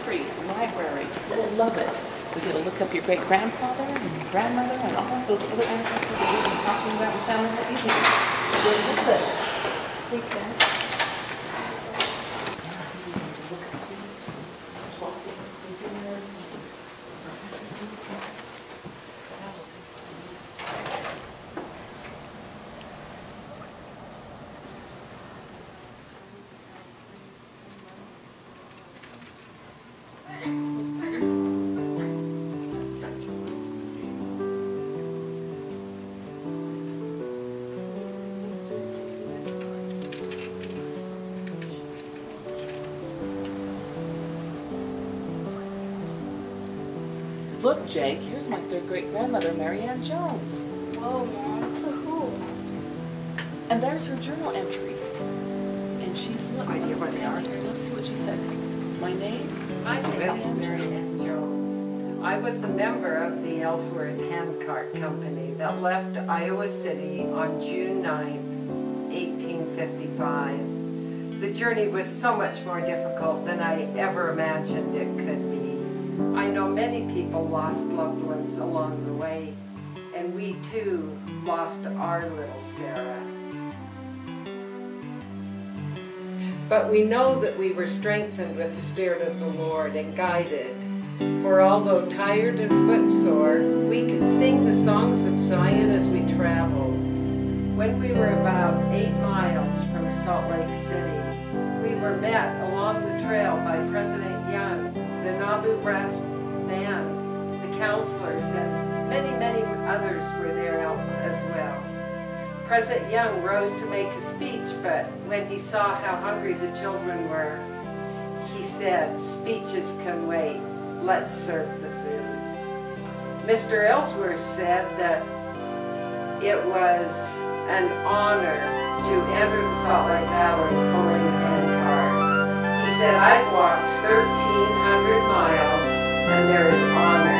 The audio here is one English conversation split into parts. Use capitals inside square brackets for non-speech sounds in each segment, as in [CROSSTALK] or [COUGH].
history library. You'll love it. We get to look up your great grandfather and grandmother and all of those other ancestors that we've been talking about in family museum. You'll love it. Thanks, Dad. Was a member of the Ellsworth Handcart Company that left Iowa City on June 9, 1855. The journey was so much more difficult than I ever imagined it could be. I know many people lost loved ones along the way, and we too lost our little Sarah. But we know that we were strengthened with the Spirit of the Lord and guided. For although tired and footsore, we could sing the songs of Zion as we traveled. When we were about eight miles from Salt Lake City, we were met along the trail by President Young, the Nauvoo Brass Band, the counselors, and many, many others were there as well. President Young rose to make a speech, but when he saw how hungry the children were, he said, speeches can wait, let's serve the food. Mr. Ellsworth said that it was an honor to enter the Salt Lake Valley pulling a handcart. He said, I've walked 1,300 miles and there is honor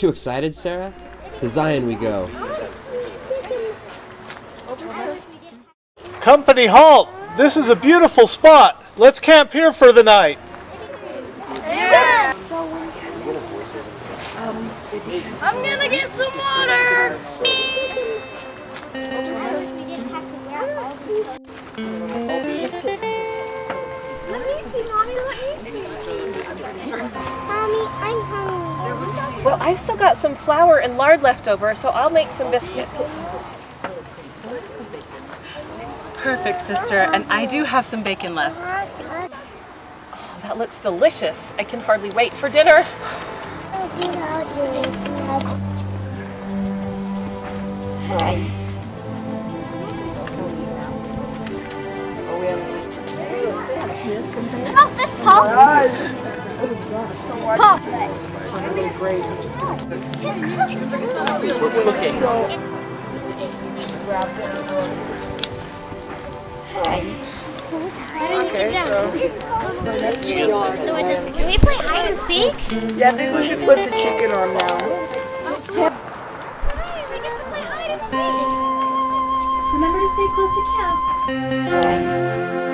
Aren't you excited, Sarah? To Zion we go. Company halt! This is a beautiful spot. Let's camp here for the night. Some flour and lard left over, so I'll make some biscuits. Perfect, sister. And I do have some bacon left. Oh, that looks delicious. I can hardly wait for dinner. Seek. Remember to stay close to camp. I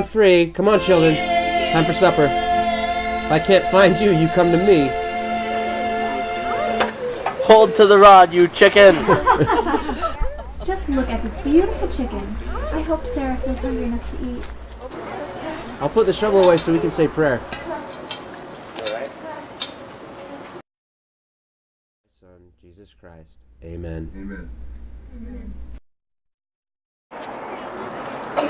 Ollie, ollie, ollie, free. Come on, children. Time for supper. If I can't find you, you come to me. Hold to the rod, you chicken. [LAUGHS] Just look at this beautiful chicken. I hope Sarah feels hungry enough to eat. I'll put the shovel away so we can say prayer. Son, Jesus Christ. Amen. Amen. If Sarah Jones dies, will we ever see her again? I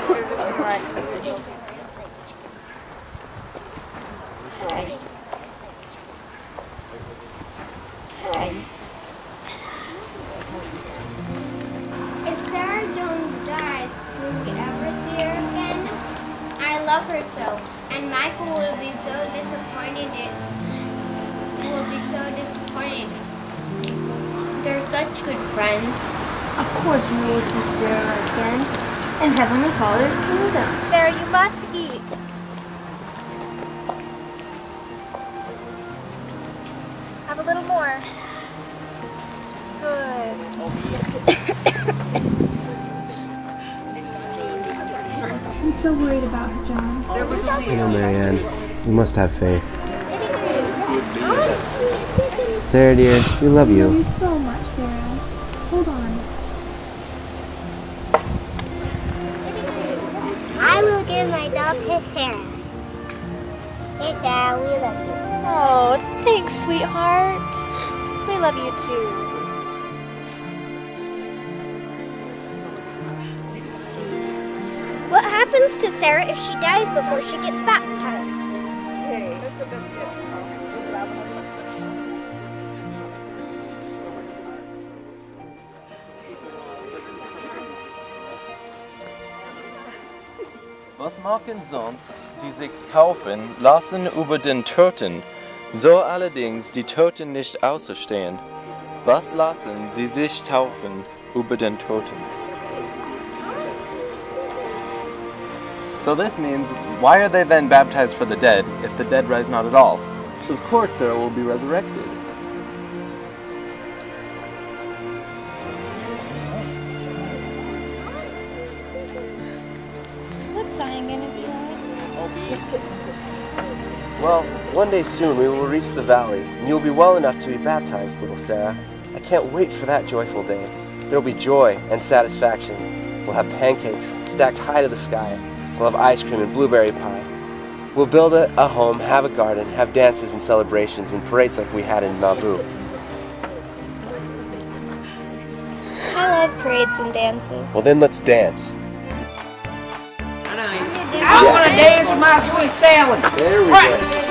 love her so, and Michael will be so disappointed. It will be so disappointed. They're such good friends. Of course we will see Sarah again in Heavenly Father's kingdom. Sarah, you must eat. Have a little more. Good. [COUGHS] I'm so worried about her, John. You know, Marianne, you must have faith. Sarah, dear, we love I love you. you so much, Sarah. Hold on. Give my dog to Sarah. Hey, Sarah, we love you. Oh, thanks, sweetheart. We love you too. What happens to Sarah if she dies before she gets baptized? Was machen sonst die sich taufen lassen über den Toten, so allerdings die Toten nicht außerstehen? Was lassen sie sich taufen über den Toten? So this means, why are they then baptized for the dead if the dead rise not at all? Of course Sarah will be resurrected. One day soon we will reach the valley, and you'll be well enough to be baptized, little Sarah. I can't wait for that joyful day. There will be joy and satisfaction. We'll have pancakes stacked high to the sky. We'll have ice cream and blueberry pie. We'll build a, a home, have a garden, have dances and celebrations and parades like we had in Nauvoo. I love parades and dances. Well, then let's dance. I want to dance with my sweet Sally. There we go.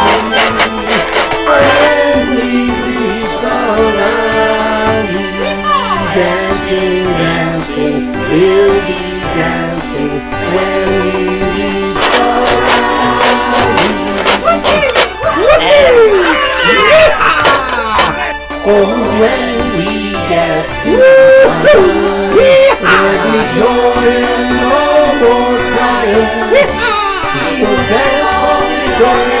completely surrounding Dancing, dancing, we'll be dancing when we reach the Oh, when we get to there'll be no more. We'll dance all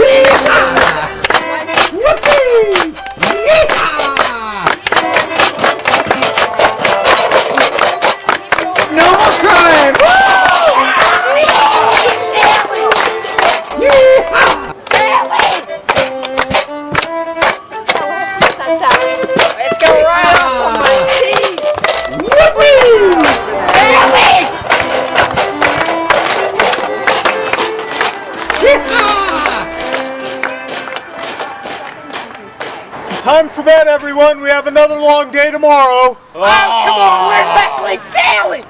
bed, everyone. We have another long day tomorrow. Oh, come on, where's my sweet Sally?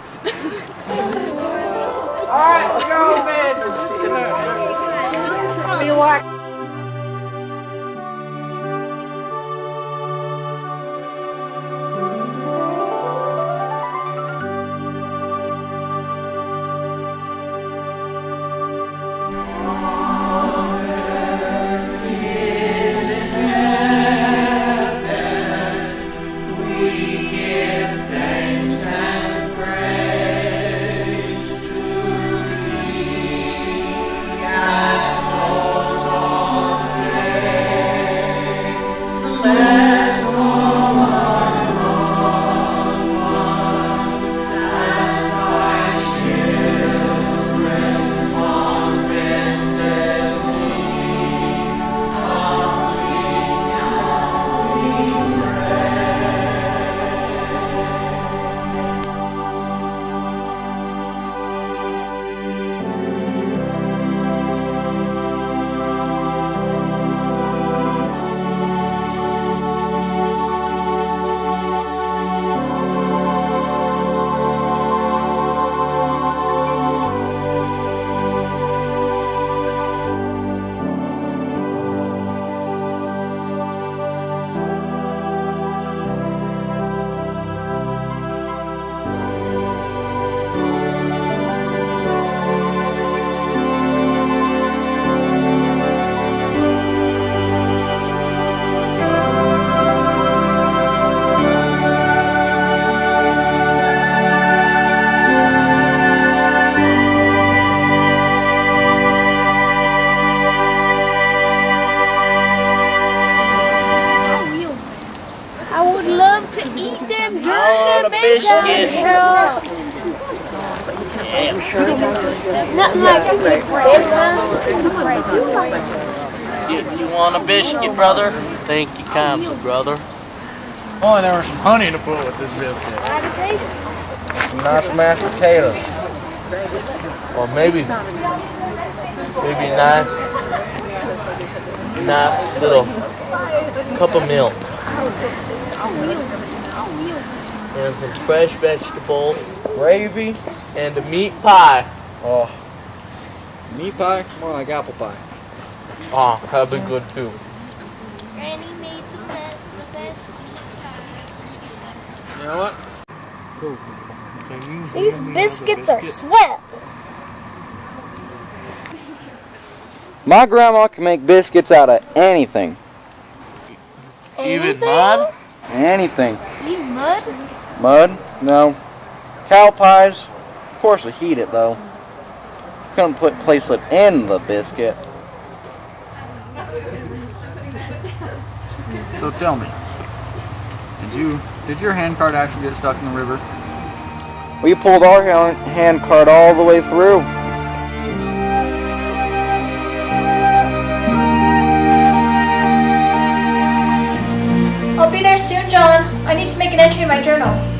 A biscuit, brother? Thank you kindly, brother. Oh, and there was some honey to put with this biscuit. Some nice mashed potatoes. Or maybe, maybe nice, nice little cup of milk. And some fresh vegetables. Gravy. And a meat pie. Oh. Meat pie? More like apple pie. Ah, oh, that'd be good too. Granny made the best, the best You know what? These biscuits are sweat. My grandma can make biscuits out of anything. Even mud? Anything. Even mud? Mud? No. Cow pies? Of course I heat it though. Couldn't put place it in the biscuit. So tell me, did you did your hand cart actually get stuck in the river? We pulled our hand hand cart all the way through. I'll be there soon, John. I need to make an entry in my journal.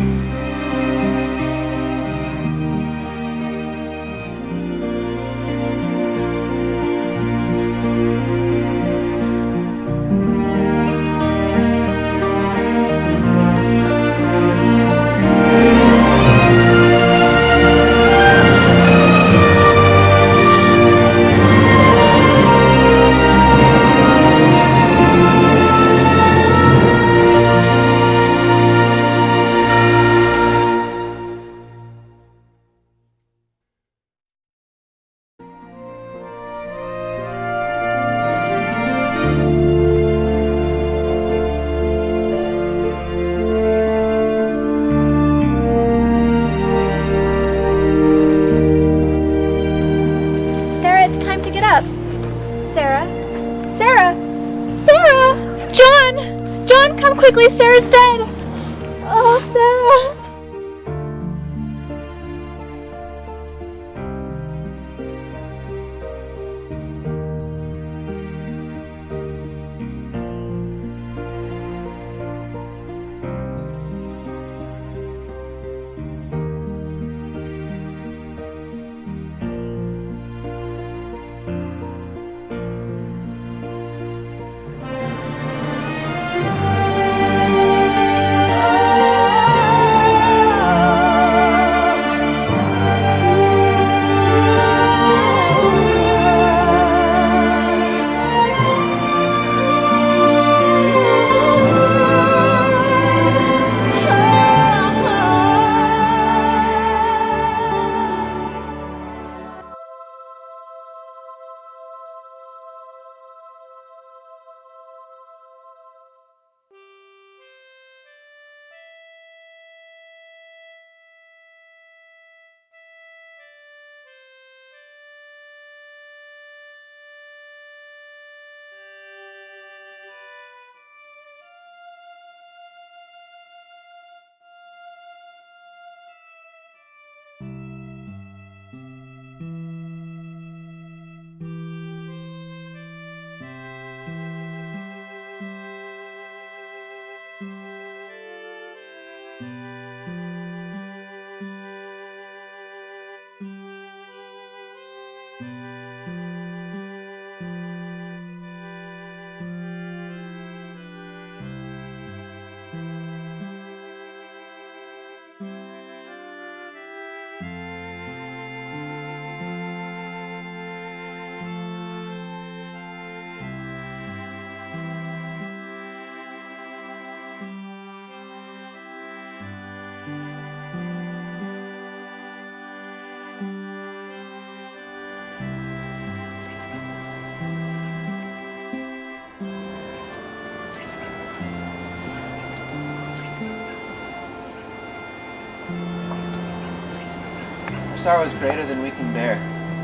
Sorrow is greater than we can bear.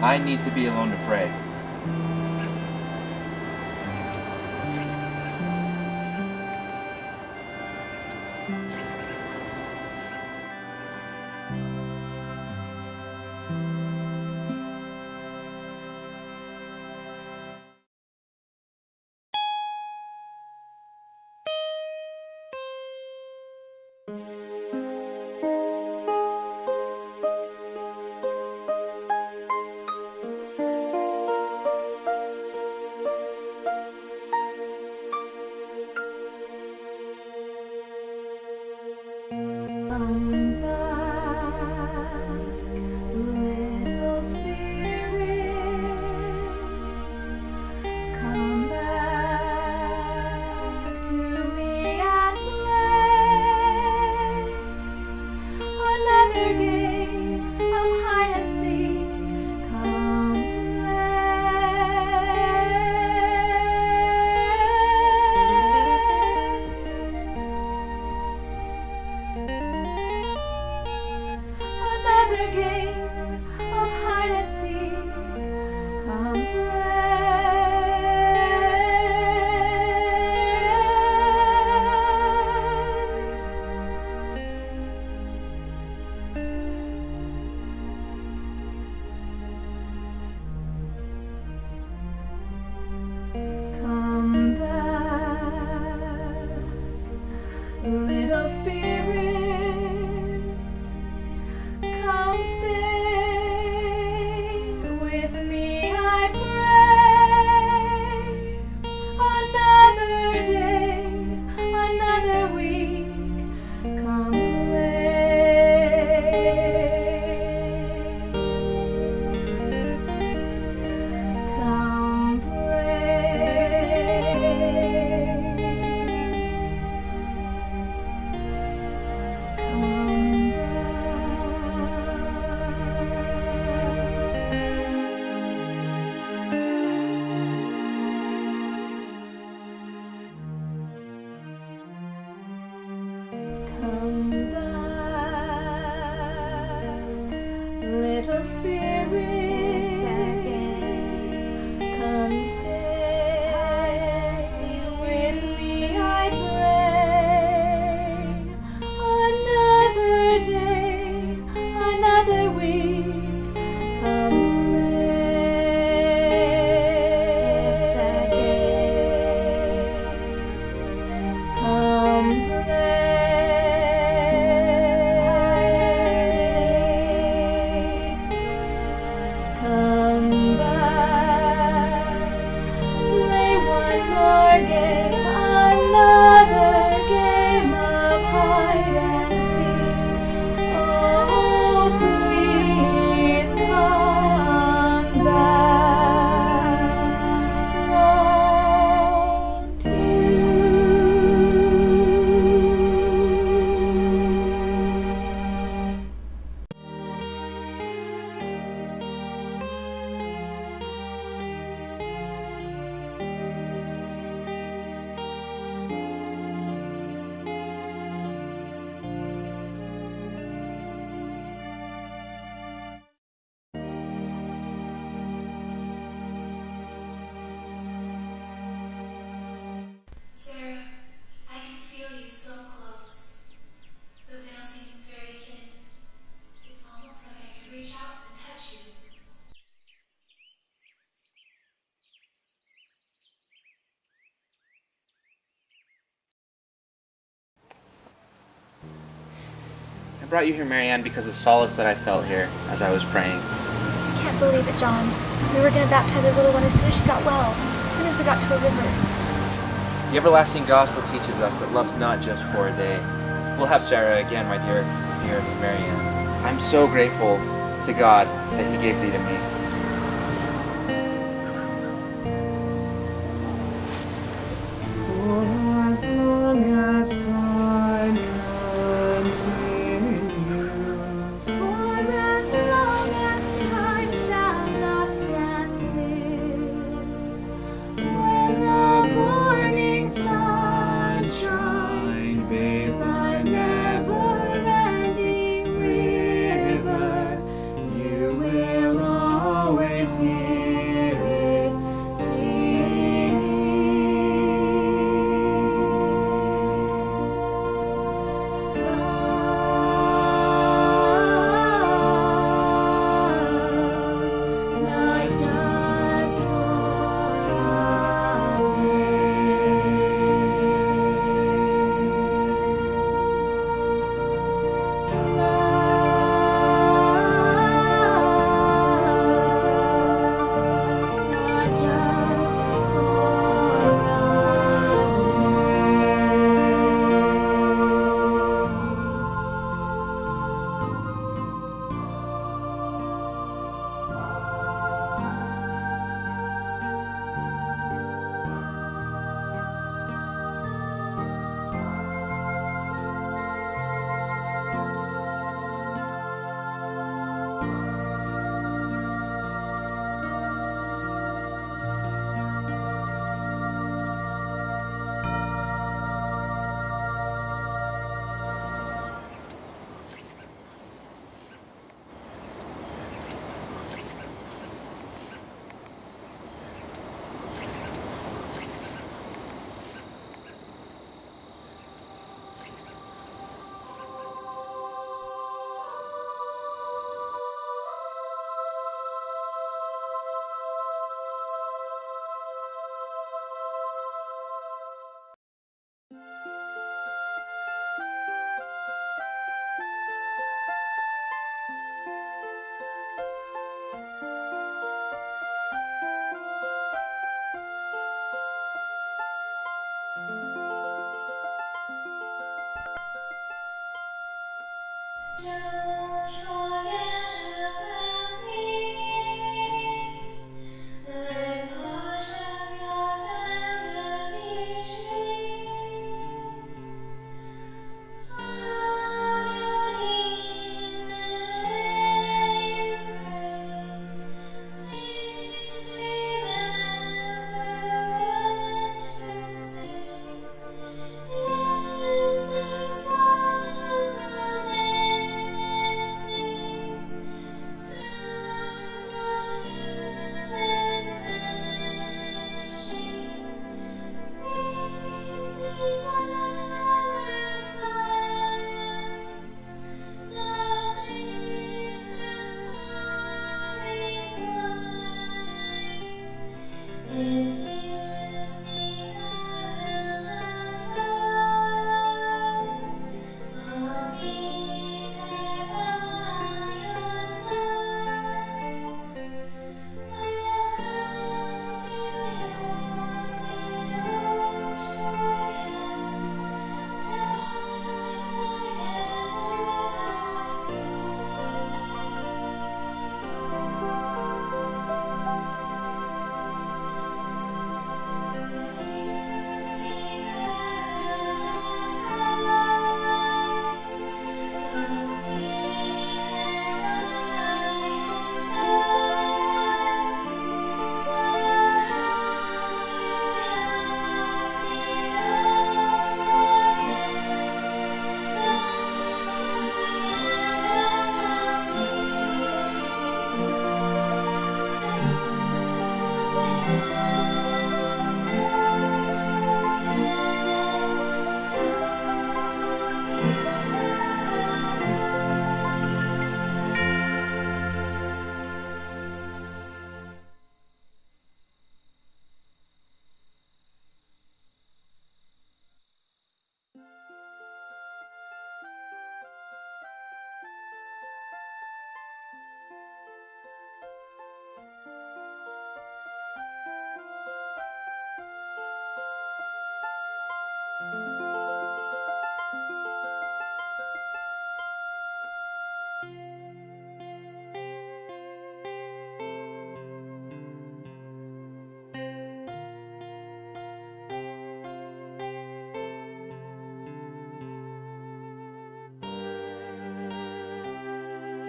I need to be alone to pray. Little spirit. Brought you here, Marianne, because of the solace that I felt here as I was praying. I can't believe it, John. We were going to baptize our little one as soon as she got well, as soon as we got to a river. The everlasting gospel teaches us that love's not just for a day. We'll have Sarah again, my dear, dear Marianne. I'm so grateful to God that He gave thee to me.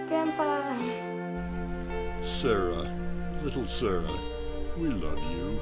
Grandpa. Sarah, little Sarah, we love you.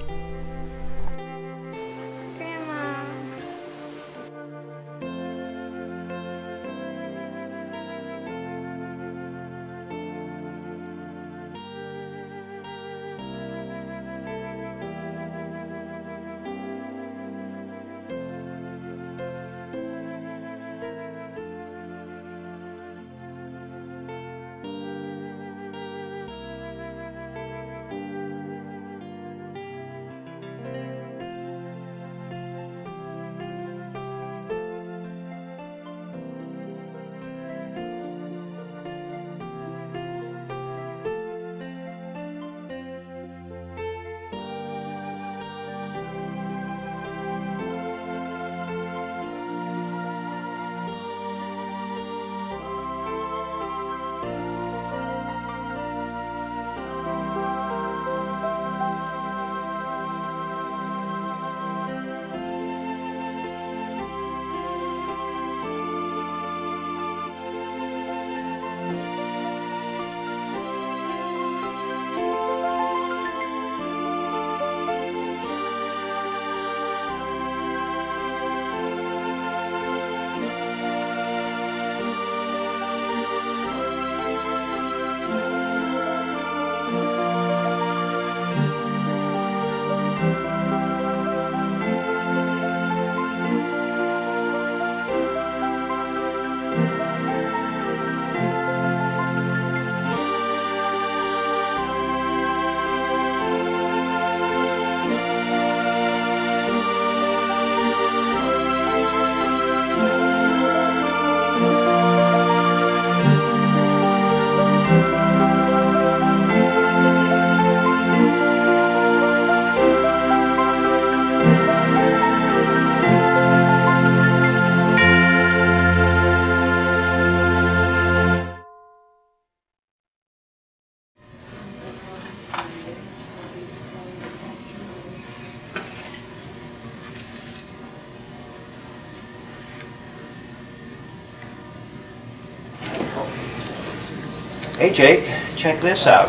Hey Jake, check this out.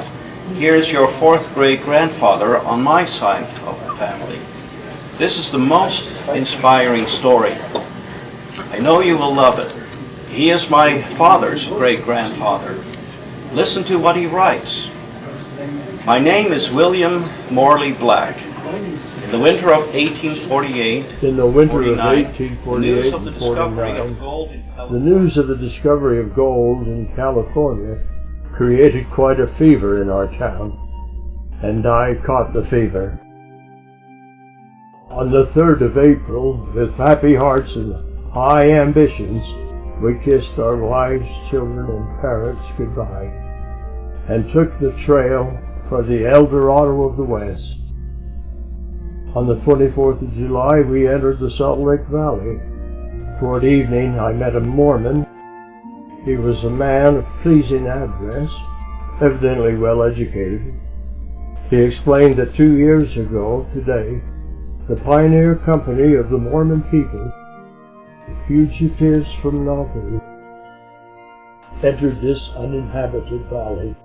Here's your fourth great grandfather on my side of the family. This is the most inspiring story. I know you will love it. He is my father's great grandfather. Listen to what he writes. My name is William Morley Black. In the winter of 1848, In the winter of 49, 1848 news of the and discovery 49, of gold in the news of the discovery of gold in California created quite a fever in our town, and I caught the fever. On the 3rd of April, with happy hearts and high ambitions, we kissed our wives, children, and parents goodbye, and took the trail for the El Dorado of the West. On the 24th of July, we entered the Salt Lake Valley. Toward evening, I met a Mormon. He was a man of pleasing address, evidently well educated. He explained that two years ago, today, the pioneer company of the Mormon people, the fugitives from Nauvoo, entered this uninhabited valley.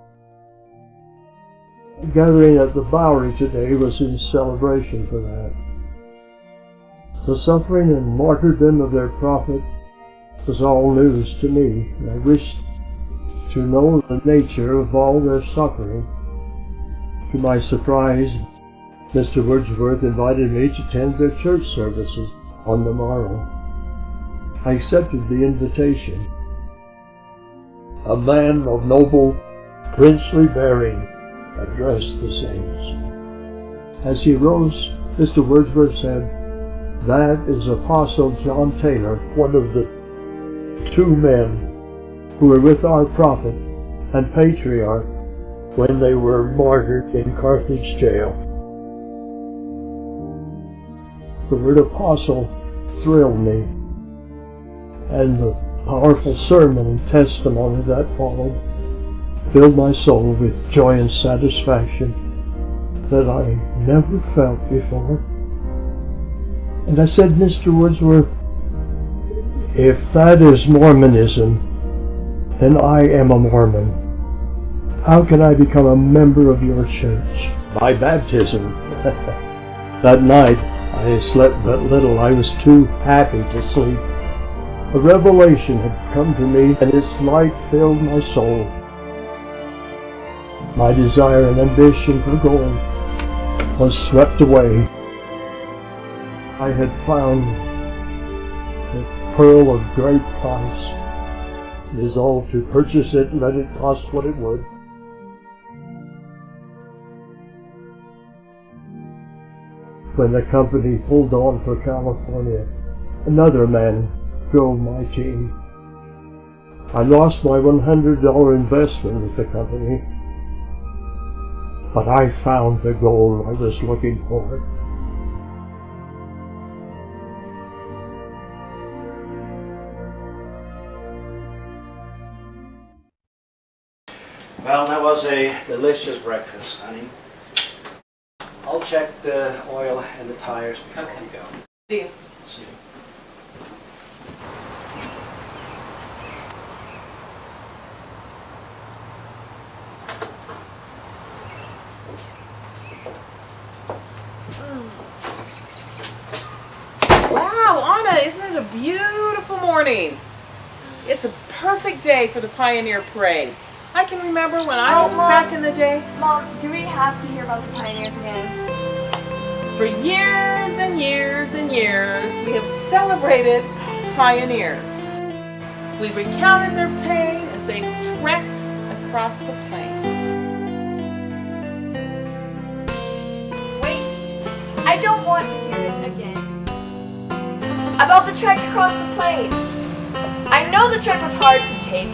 The gathering at the Bowery today was in celebration for that. The suffering and martyrdom of their prophet was all news to me, I wished to know the nature of all their suffering. To my surprise, Mr. Wordsworth invited me to attend their church services on the morrow. I accepted the invitation. A man of noble, princely bearing addressed the saints. As he rose, Mr. Wordsworth said, That is Apostle John Taylor, one of the two men who were with our prophet and patriarch when they were martyred in Carthage jail. The word apostle thrilled me, and the powerful sermon and testimony that followed filled my soul with joy and satisfaction that I never felt before. And I said, Mr. Wordsworth, if that is Mormonism, then I am a Mormon. How can I become a member of your church? By baptism. [LAUGHS] that night, I slept but little. I was too happy to sleep. A revelation had come to me, and its light filled my soul. My desire and ambition for gold was swept away. I had found pearl of great price. Resolved to purchase it, let it cost what it would. When the company pulled on for California, another man drove my team. I lost my $100 investment with the company, but I found the gold I was looking for. Well, that was a delicious breakfast, honey. I'll check the oil and the tires before we go. See you. See you. Hmm. Wow, Anna, isn't it a beautiful morning? It's a perfect day for the Pioneer Parade. I can remember when I Oh, was Mom. back in the day. Mom, do we have to hear about the pioneers again? For years and years and years, we have celebrated pioneers. We recounted their pain as they trekked across the plain. Wait, I don't want to hear it again. About the trek across the plain. I know the trek was hard to take,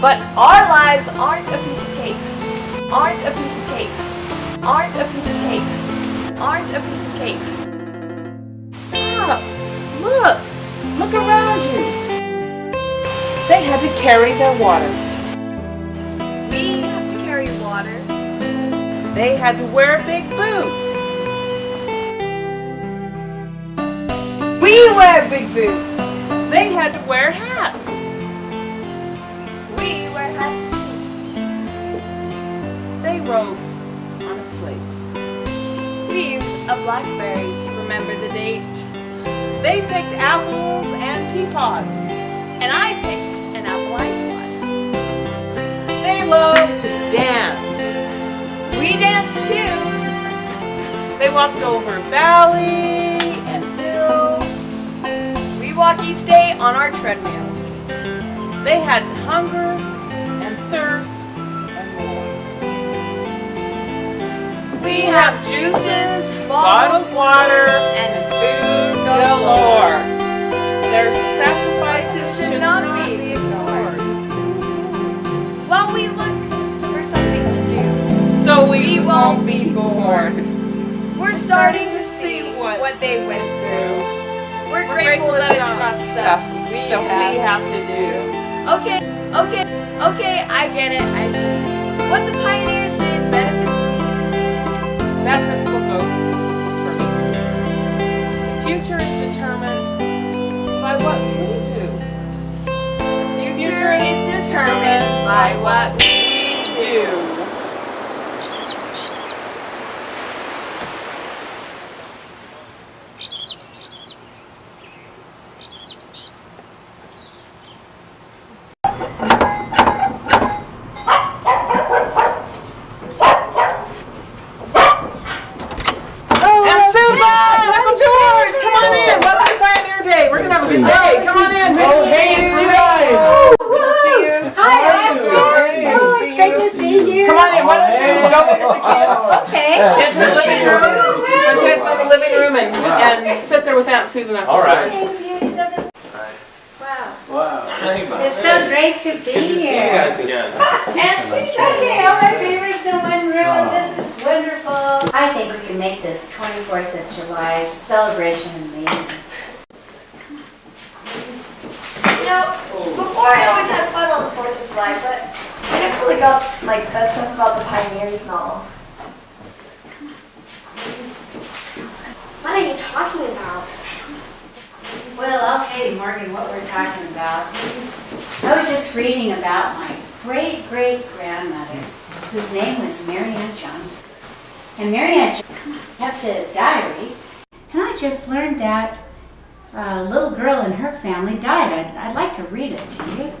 but our lives aren't a piece of cake. Aren't a piece of cake. Aren't a piece of cake. Aren't a piece of cake. Stop! Look! Look around you! They had to carry their water. We have to carry water. They had to wear big boots. We wear big boots. They had to wear hats. Wrote on a slate. We used a blackberry to remember the date. They picked apples and pea pods. And I picked an apple iPod. They loved to dance. We danced too. They walked over valley and hill. We walk each day on our treadmill. They had hunger and thirst We have juices, bottled water, and food galore. Their sacrifices should not be ignored. While we look for something to do, So we won't be bored. we're starting to see what what they went through. We're grateful that it's not stuff we that we have. have to do. Okay, okay, okay, I get it, I see. What the pioneers did benefits me. That principle goes for me. The future is determined by what we do. The future is determined by what we do. And Susan, Uncle George, come on in. Welcome to Pioneer Day. We're gonna have a good day. Come on in. Oh, hey, it's you guys. Good to see you. Hi, George. Oh, it's great to see you. Come on in. Why don't you go in with the kids? Okay. Into the living room. Why don't you guys go in the living room and, and sit there with Aunt Susan and Uncle All right. Wow. Wow. It's so great to be Good to see you here. guys again. And see, okay, all my favorites in one room. This is wonderful. I think we can make this 24th of July celebration amazing. You know, before I always had fun on the 4th of July, but I never really got like that stuff about the pioneers and What are you talking about? Well, I'll tell you, Morgan, what we're talking about. I was just reading about my great great grandmother. grandmother, whose name was Mary Ann Johnson. And Mary Ann kept a diary, and I just learned that a little girl in her family died. I'd, I'd like to read it to you.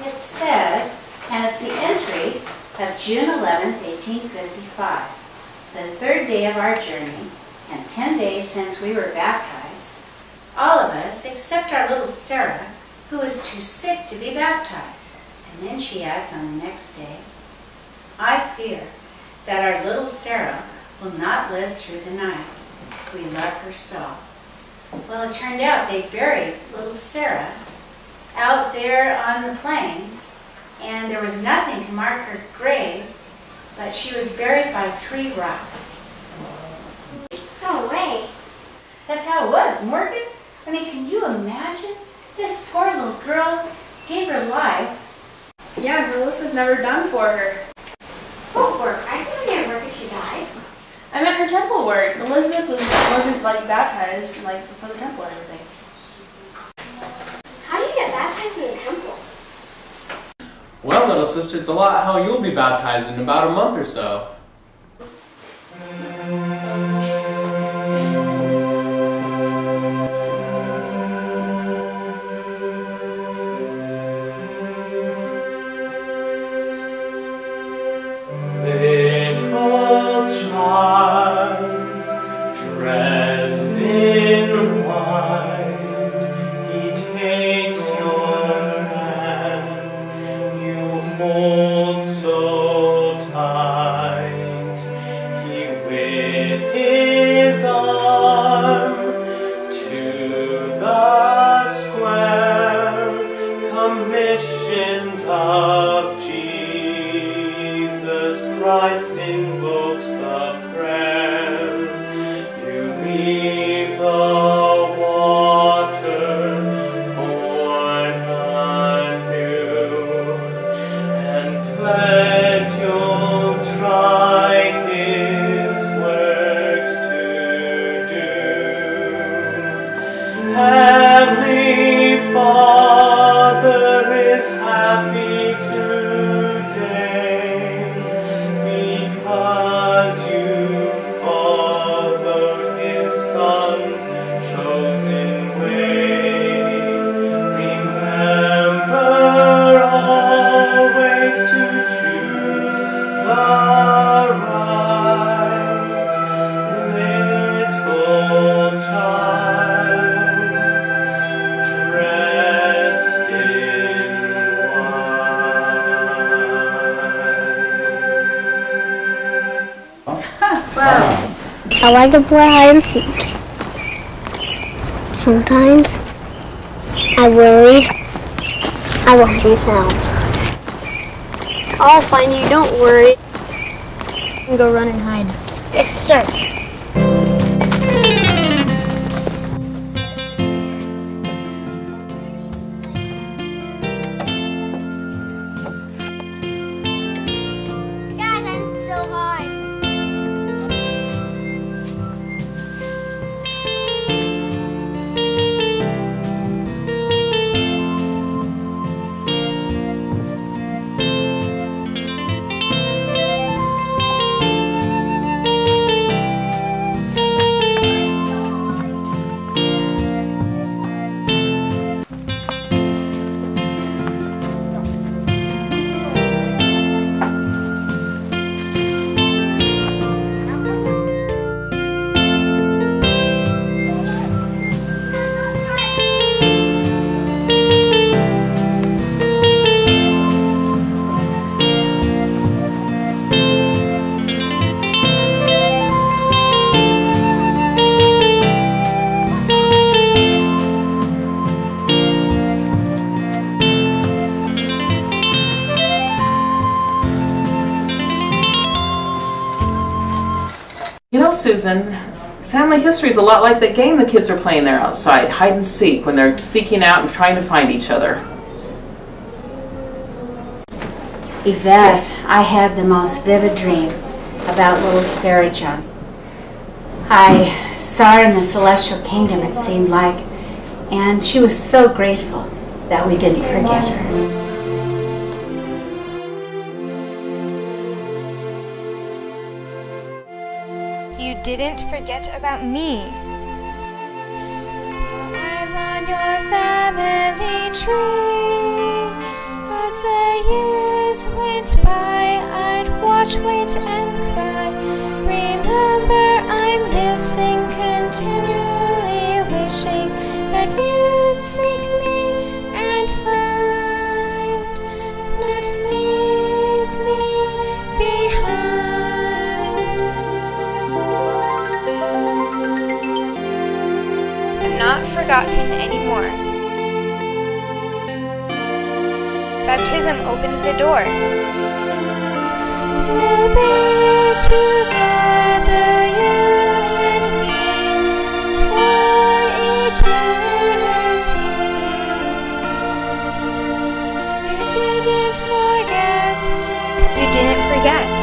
It says, and it's the entry of June 11, 1855, the third day of our journey, and 10 days since we were baptized. All of us, except our little Sarah, who was too sick to be baptized. And then she adds on the next day, I fear that our little Sarah will not live through the night. We love her so. Well, it turned out they buried little Sarah out there on the plains, and there was nothing to mark her grave, but she was buried by three rocks. No way. That's how it was, Morgan. I mean, can you imagine? This poor little girl gave her life. Yeah, her work was never done for her. Oh, what work? I didn't get work if she died. I meant her temple work. Elizabeth was, wasn't like baptized like for the temple and everything. How do you get baptized in the temple? Well, little sister, it's a lot how you'll be baptized in about a month or so. You play hide and seek. Sometimes I worry I won't be found. I'll find you, don't worry. And go run and hide. Yes, sir. Susan, family history is a lot like the game the kids are playing there outside, hide and seek, when they're seeking out and trying to find each other. Yvette, I had the most vivid dream about little Sarah Johnson. I saw her in the celestial kingdom, it seemed like, and she was so grateful that we didn't forget her. didn't forget about me. I'm on your family tree. As the years went by, I'd watch, wait, and cry. Remember, I'm missing, continually wishing that you'd seek me. forgotten anymore. Baptism opened the door. We'll be together, You didn't forget.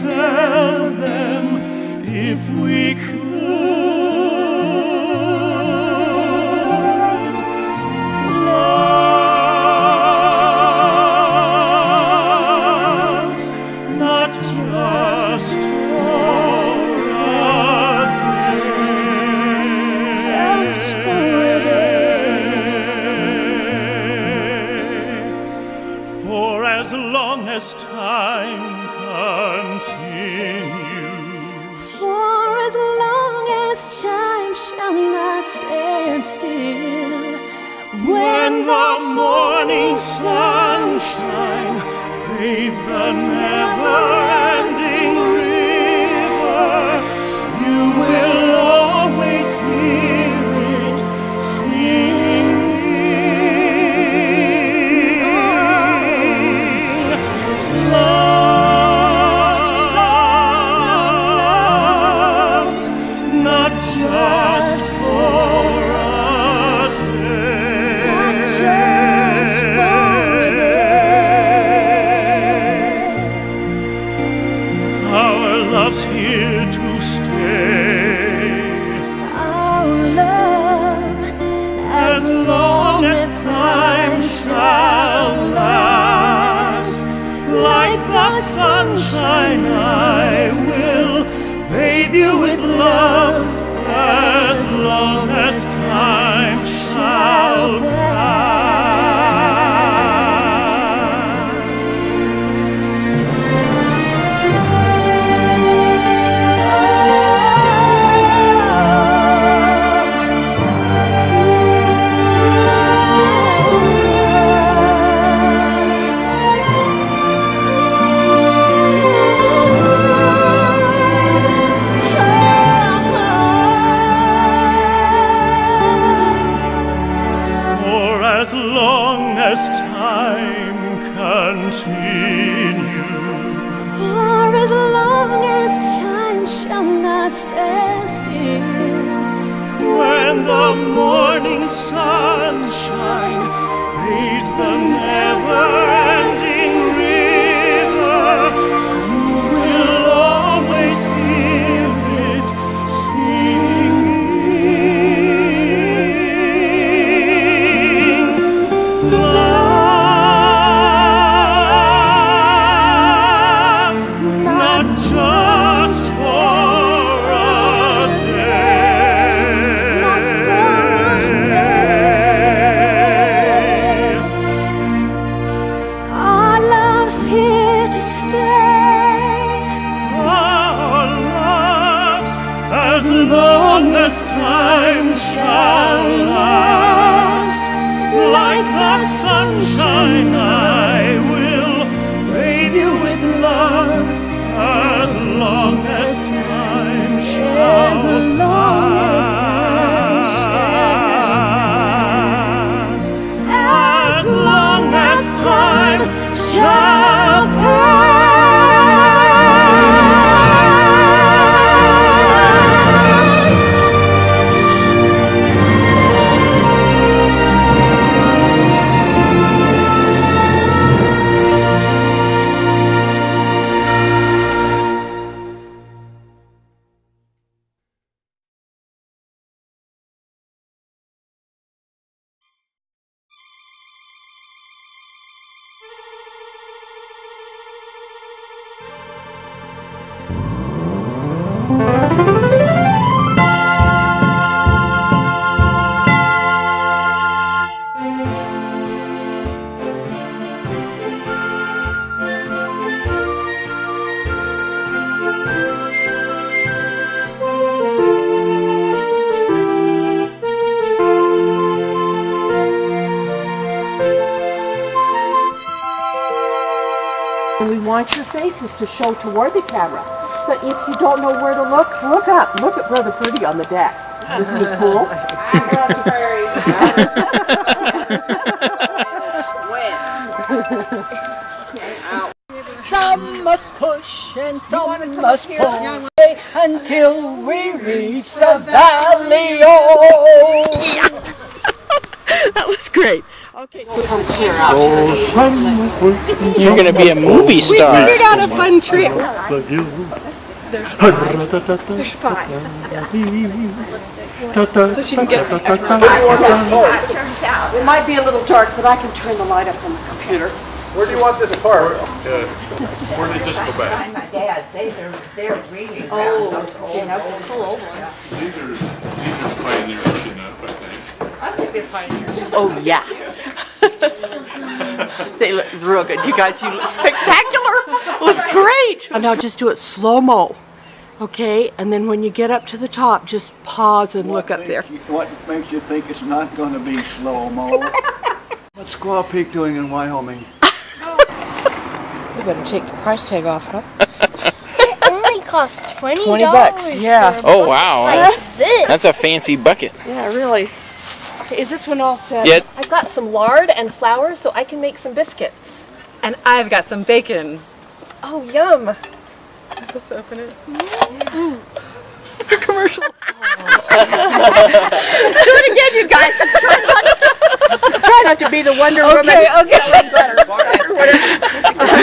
tell them if we could. heaven. When the morning sunshine bathes the never-ending shall to show toward the camera. But if you don't know where to look, look up. Look at Brother Purdy on the deck. Isn't he cool? [LAUGHS] Some must push and some must pull until we reach the valley. Oh, [LAUGHS] that was great. Okay, so come clear You're gonna be a movie star. We figured out a fun trick. There's five. So she can get It might be a little dark, but I can turn the light up on the computer. Where do you want this part? Uh, where they just go back? My dad says they're, they're breeding Oh, those old okay, that's ones. cool old ones. These are, these are pioneers enough, I think. I think they're pioneers. Oh, yeah. they look real good. You guys, you look spectacular. It was great. And now just do it slow-mo. Okay, and then when you get up to the top, just pause and look up there. What makes you think it's not going to be slow-mo? [LAUGHS] What's Squaw Peak doing in Wyoming? We better take the price tag off, huh? It only costs twenty 20 bucks, yeah. Oh wow, Like this. that's a fancy bucket. Yeah, really. Okay, is this one all set? Yeah. I've got some lard and flour so I can make some biscuits. And I've got some bacon. Oh, yum. Am I supposed to open it? Mm-hmm. [LAUGHS] commercial. [LAUGHS] Do it again, you guys. Try [LAUGHS] not, try not to be the Wonder Woman. Okay, okay.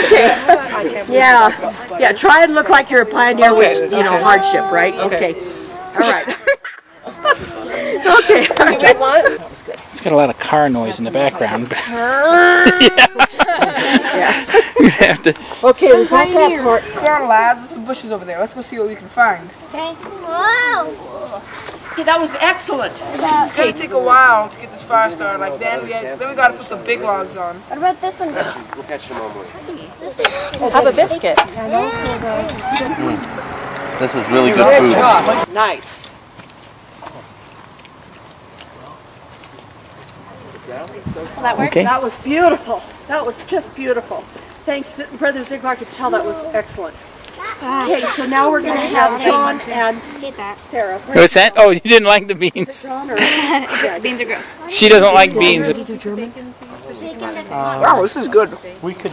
okay. Yeah. Yeah. Try and look like you're a pioneer with you know hardship, right? Okay. All right. Okay. All [LAUGHS] You want? It's got a lot of car noise in the background. but- [LAUGHS] [LAUGHS] ah. yeah. You'd have to. Okay, we got that part. Come on, lads. There's some bushes over there. Let's go see what we can find. Okay. Whoa. Okay, that was excellent. It's gonna take a while to get this fire started. Like then we then we gotta put the big logs on. What about this one? We'll catch them all morning. Have a biscuit. Hmm. This is really good food. Nice. That? Okay. That was beautiful. That was just beautiful. Thanks to Brother Ziegler, I could tell that was excellent. Okay, so now we're going to have John and Sarah. What's that? Oh, you didn't like the beans. John or [LAUGHS] Beans are gross. She doesn't like beans. Uh, wow, this is good. We could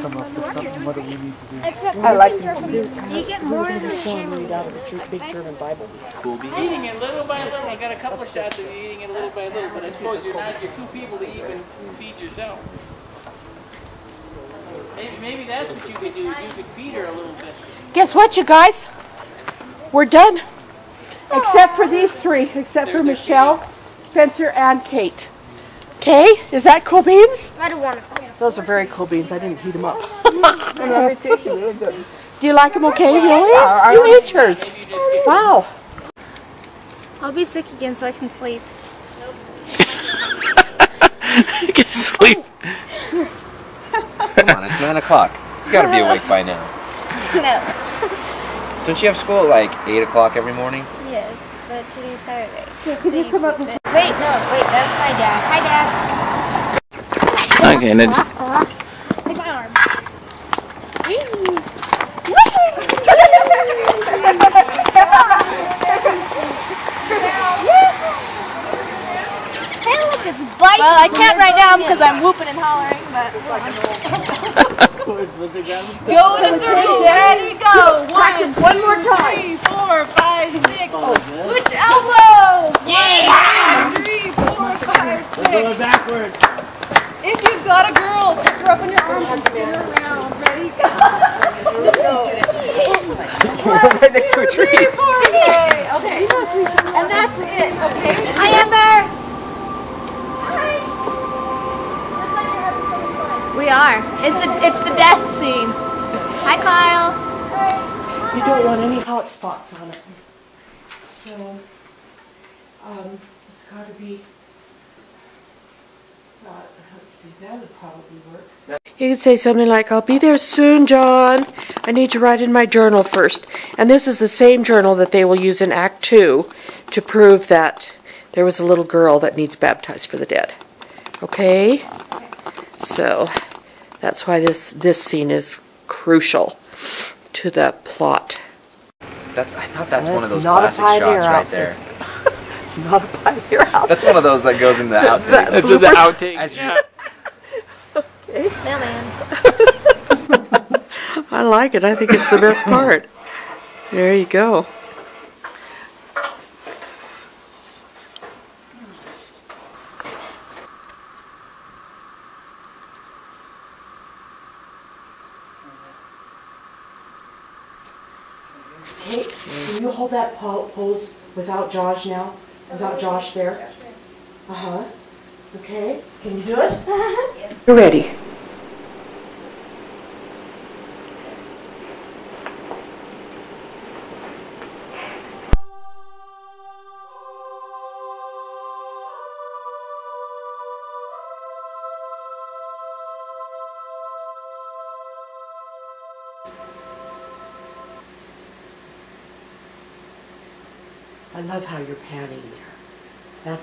come up with something, what do we need to do? I like You get more of the camera. big German Bible. Eating it little by little. I got a couple of shots of you eating it little by little, but I suppose you're not, you're two people to even feed yourself. Maybe, maybe that's what you could do, you could feed her a little bit. Guess what, you guys? We're done. Except for these three, except for Michelle, Spencer, and Kate. Okay, is that cool beans? I don't want to. Those are very cool beans. I didn't heat them up. [LAUGHS] They taste really good. Do you like them okay, really? Yeah, I you like ate yours. Wow. I'll be sick again so I can sleep. [LAUGHS] You can sleep. Come on, it's 9 o'clock. You gotta be awake by now. [LAUGHS] No. Don't you have school at like 8 o'clock every morning? Yes, but today's Saturday. could you come up with Wait, no, wait, that's my dad. Hi, Dad. Okay, then. Take my arm. [LAUGHS] Hey, it's biting. Well, I can't right now because I'm whooping and hollering, but. [LAUGHS] Go in a circle, ready, go. Practice one more time. Three, four, five, six. Oh, Switch elbows. Yeah. Three, four, five, six. backwards. If you've got a girl, pick her up in your arms and spin her around. Ready, go. right next to a tree. Three, four, okay, okay. And that's it, okay? Hi, Amber. We are. It's the it's the death scene. Hi, Kyle. You don't want any hot spots on it. So, um, it's got to be. Uh, let's see, that would probably work. You could say something like, I'll be there soon, John. I need to write in my journal first. And this is the same journal that they will use in Act Two to prove that there was a little girl that needs baptized for the dead. Okay? So, that's why this, this scene is crucial to the plot. That's I thought that's, one of those classic pioneer shots right there. [LAUGHS] It's not a pioneer [LAUGHS] outfit. That's one of those that goes in the outtakes. [LAUGHS] That's in the outtakes, As you- yeah. Mailman. I like it. I think it's the best part. There you go. Hey, can you hold that po- pose without Josh now? Without Josh there? Uh-huh. Okay, can you do it? [LAUGHS] You're ready.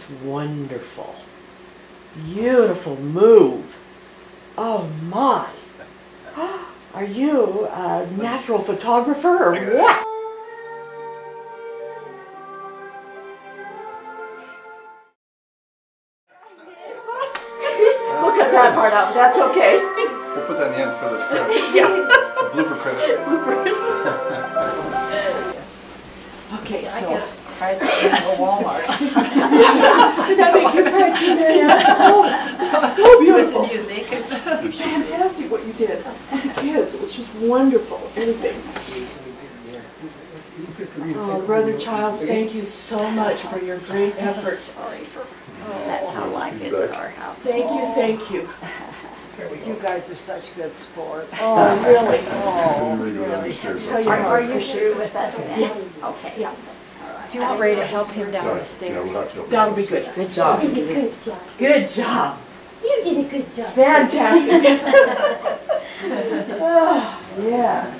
That's wonderful. Beautiful move. Oh my. [GASPS] Are you a natural photographer or what? You so much for your great effort. That's how life is at our house. Thank you, thank you. You guys are such good sports. Oh, really? [LAUGHS] Oh, really? Tell you Are, how are you appreciate through with us then? Yes. Okay. Yeah. Do you want Ray to help him down the stairs? That'll be good. Good job. You did a good job. Good job. You did a good job. Fantastic. Oh, [LAUGHS] [LAUGHS] Yeah.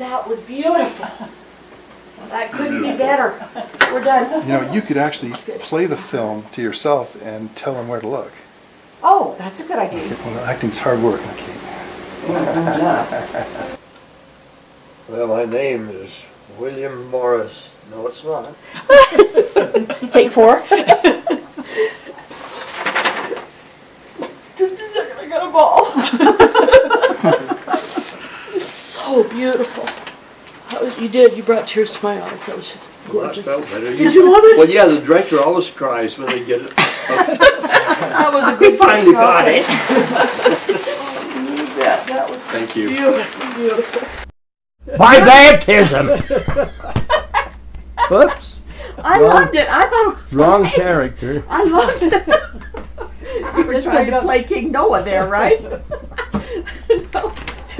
That was beautiful. That couldn't be better. We're done. You know, you could actually play the film to yourself and tell them where to look. Oh, that's a good idea. Well, acting's hard work, Kate. Well, my name is William Morris. No, it's not. [LAUGHS] Take four. Just a second, I got a ball. it's so beautiful. That was, you did, you brought tears to my eyes. That was just Well, that gorgeous. felt better. Did you love it? Well, yeah, the director always cries when they get it. That was a [LAUGHS] good We finally got take. it. [LAUGHS] You bet. That was Thank you. beautiful, beautiful. My baptism! Whoops. I Wrong- loved it. I thought it was Wrong great. character. I loved it. [LAUGHS] you were Just trying to play King Noah there, right?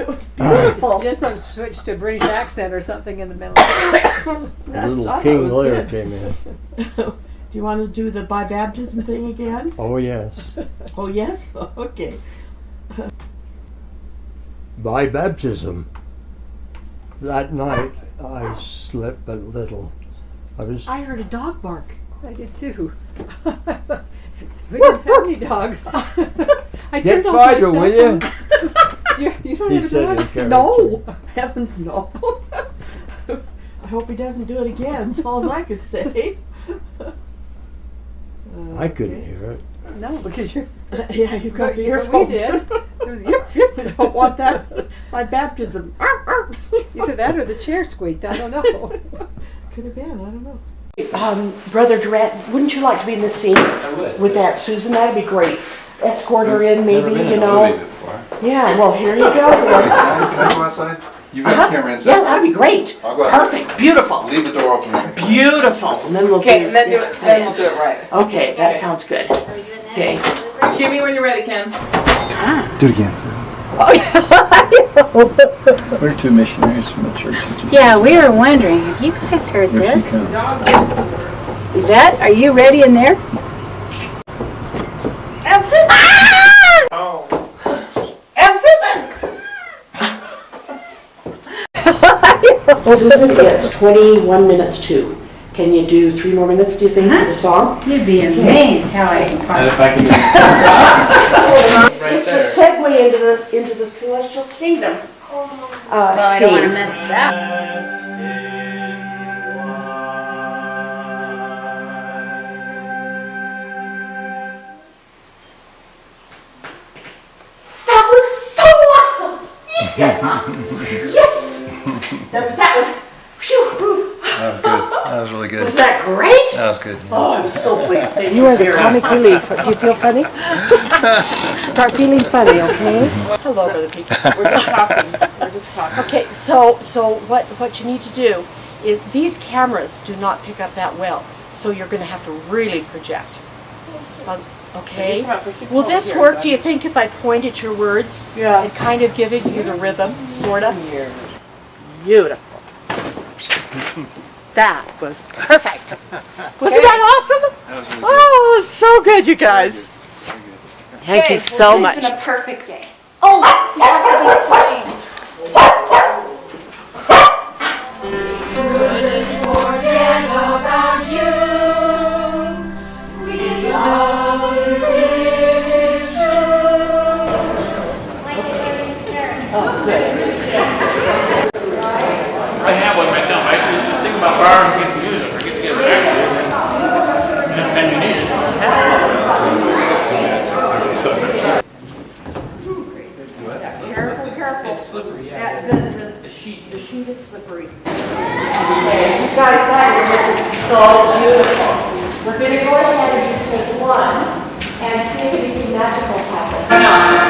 No, it was beautiful. Just don't switch to a British accent or something in the middle. [COUGHS] A That's- little I thought it King was Lear good. came in. [LAUGHS] Do you want to do the by baptism thing again? Oh, yes. [LAUGHS] Oh, yes? [LAUGHS] Okay. By baptism. That night, I slept but little. I was I heard a dog bark. I did too. we don't have any dogs. I Get turned off my farther, cell will you? phone. You? You don't He have said dog? in character. No, heavens no. [LAUGHS] [LAUGHS] I hope he doesn't do it again. That's all I could say. [LAUGHS] I couldn't hear it. No, because you're. yeah, you've got the But earphones. We did. It was yip, you yip. don't want that. My baptism. Either that or the chair squeaked. I don't know. Could have been. I don't know. Um, Brother Durrant, wouldn't you like to be in the scene? I would. With Aunt Susan, that'd be great. Escort her in, maybe, you know. Yeah, well, here you go. Can I, can go outside? You've got Uh-huh. a camera inside. Yeah, that'd be great. I'll go outside. Perfect, beautiful. Leave the door open. Beautiful. And then we'll Okay, do- and then do it, then we'll do it right. Okay, that sounds good. Okay. Give me when you're ready, Ken. Do it again, Susan. [LAUGHS] We're two missionaries from the church. Yeah, we were wondering, have you guys heard Here she this? comes. Yvette, are you ready in there? Aunt Susan! Oh. Aunt Susan! Susan, it's 21 minutes to. Can you do three more minutes, do you think, for the song? You'd be amazed how I can And find. if I can It's it's a segue into the, into the celestial kingdom. Uh, Well, I don't want to miss that. That [LAUGHS] That was that one. Phew. That was good. That was really good. Was that great? That was good. Oh, I'm so pleased. Thank you are the comic relief. Do you feel funny? [LAUGHS] Start feeling funny, okay? Hello, Brother Peach. We're just talking. We're just talking. Okay, so so what what you need to do is these cameras do not pick up that well, so you're going to have to really project. Um, okay. You probably should Will this work? Do you think if I point at your words Yeah. and kind of give it you the rhythm, sort of? Beautiful. [LAUGHS] That was perfect. [LAUGHS] Wasn't that awesome? That was really good. Oh, so good, you guys. Thank you so much. It's been a perfect day. Oh, you have to be. Forget about you. About borrowing people's music. I get to get it back to you. And and you need it. Careful, careful. It's slippery, Yeah, yeah. the, the, The sheet. the sheet is slippery. Okay, you guys, that is so beautiful. We're gonna go ahead and take one and see if anything magical happens.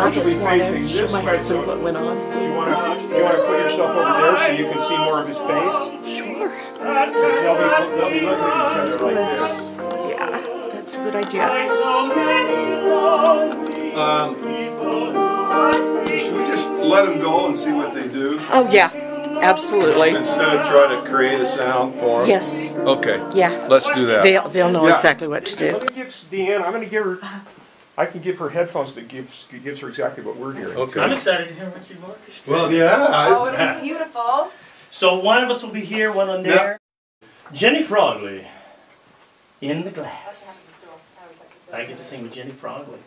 If George will be facing this way, so what went on. you want to you want to put yourself over there so you can see more of his face. Sure. They'll be they'll be looking at each other like this. Yeah, that's a good idea. Um, should we just let them go and see what they do? Oh, yeah, absolutely. Instead of trying to create a sound for them? Yes. Okay. Yeah. Let's do that. They'll, they'll know Yeah. exactly what to do. Let me give Deanne. I'm going to give her. I can give her headphones that gives gives her exactly what we're hearing. Okay. I'm excited to hear what you've orchestrated. Well, yeah. Oh, I, it'll be beautiful. So one of us will be here, one on there. Jenny Frogley, in the glass. I get to sing with Jenny Frogley.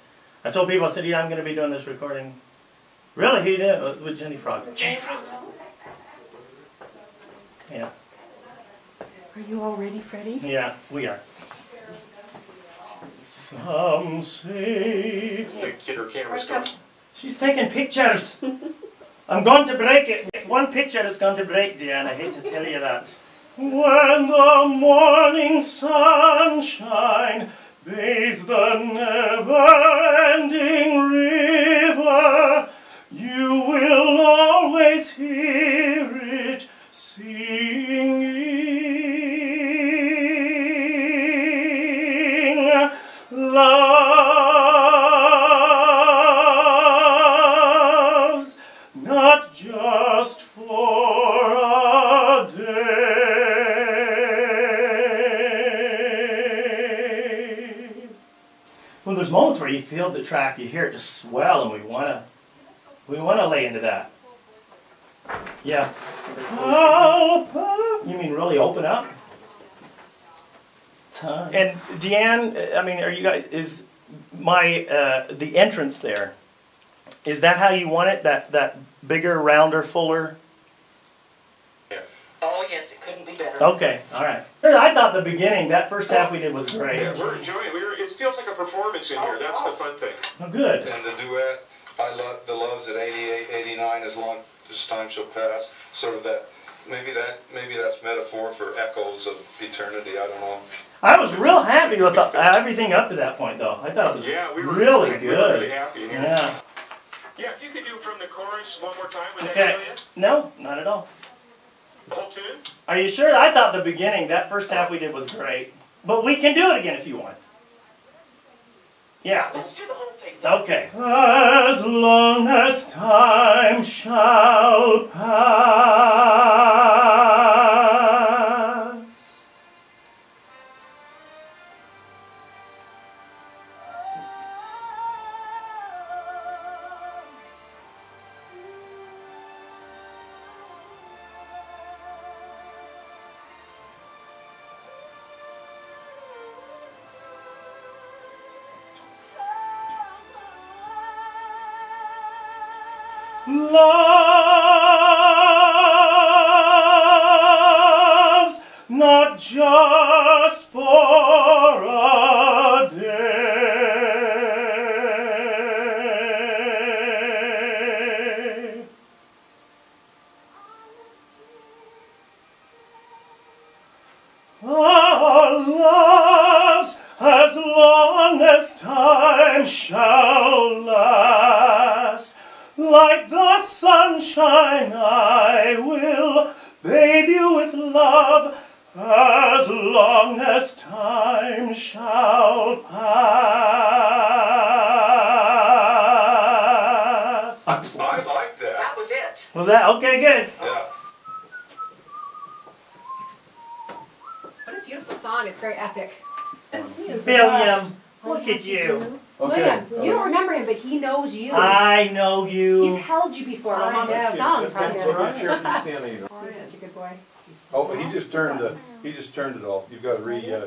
I told people, I said, yeah, I'm going to be doing this recording. Really? Who did? Uh, With Jenny Frogley. Jenny Frogley. Yeah, Are you all ready, Freddie? yeah, we are. Some say. Get her cameras going. She's taking pictures. I'm going to break it. One picture is going to break, Diane. I hate to tell you that. When the morning sunshine bathes the never-ending river, you will always hear moments where you feel the track, you hear it just swell, and we wanna, we wanna lay into that. Yeah. You mean really open up? And Deanne, I mean, are you guys? Is my uh, the entrance there? Is that how you want it? That that bigger, rounder, fuller? Oh, yes, it couldn't be better. Okay, all right. I thought the beginning, that first half we did was great. Yeah, we're enjoying. it. We're, it feels like a performance in here. That's the fun thing. Oh, good. And the duet, I love the loves at 88, 89, as long as time shall pass. Sort of that, maybe that, maybe that's metaphor for echoes of eternity. I don't know. I was real happy with uh, everything up to that point, though. I thought it was Yeah, we were really we good. were really happy here. Yeah. Yeah, if you could do from the chorus one more time, would that kill you? No, not at all. The whole tune? Are you sure? I thought the beginning, that first half we did was great. But we can do it again if you want. Yeah. Let's do the whole thing. Okay. As long as time shall pass. Mom has sung probably. That's good. He's such a good boy. Oh, he just turned the, he just turned it off. You've got to re, uh,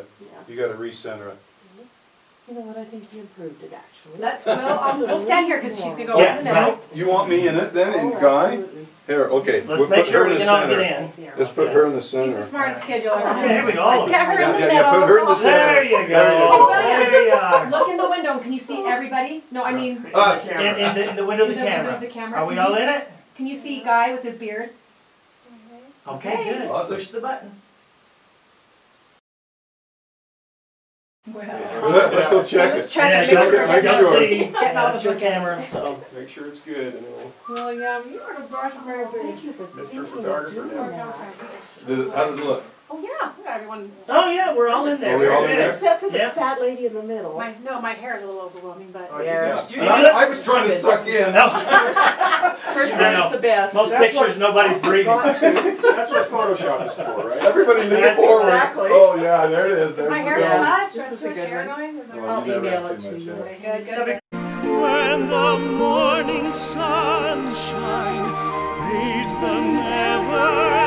you got to recenter it. You know what, I think he improved it, actually. Let's, we'll, um, we'll stand here because she's gonna go Yeah, in the middle. You want me in it then, and Guy? Here, okay. Let's we'll make put sure her we in the can all center. get in. Let's put her in the center. He's center. the smartest kid you'll ever Okay, here we meet. go. Get her in the yeah, middle. yeah, put her in the center. There you go. There you go. There. Look in the window. Can you see everybody? No, I mean. Us. In, in, the, in the window of the in the window camera. of the camera. Are we all in it? Can you see Guy with his beard? Mm-hmm. Okay, good. Awesome. Push the button. Let- [LAUGHS] Let's go check Let's it. check Yeah, it. don't, Make sure Make don't sure. see. Getting all the your camera, so. Make sure it's good. and it'll- William, you are the brush oh, very Thank you for Mr. thinking of Photographer doing now. that. Does it- How does it look? Oh yeah, we got everyone. Oh, yeah, we're all in there. Are we all in there? Except for the Yeah. fat lady in the middle. My no, my hair is a little overwhelming, but Oh, Yeah. You- I I was trying to suck in. No. [LAUGHS] First No, one no. is the best. Most That's pictures, what- nobody's breathing. Got to. [LAUGHS] That's what Photoshop is for, right? Everybody lean That's forward. exactly. Oh, yeah, there it is. is There's my the hair bell. too much? This Should is too a much good hair one. going? Is that Well, right? you never email have it too to much, you. yeah. Okay, good, good. When the morning sunshine bathes the never